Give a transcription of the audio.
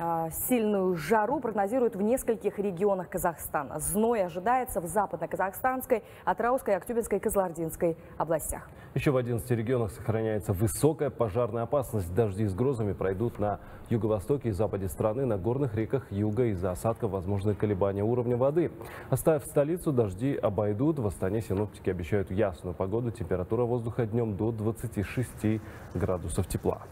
А, сильную жару прогнозируют в нескольких регионах Казахстана. Зной ожидается в западно-казахстанской, Атраусской, Актюбинской и Кызылординской областях. Еще в 11 регионах сохраняется высокая пожарная опасность. Дожди с грозами пройдут на юго-востоке и западе страны, на горных реках юга из-за осадков возможны колебания уровня воды. Оставив столицу, дожди обойдут. В Астане синоптики обещают ясную погоду. Температура воздуха днем до 26 градусов тепла.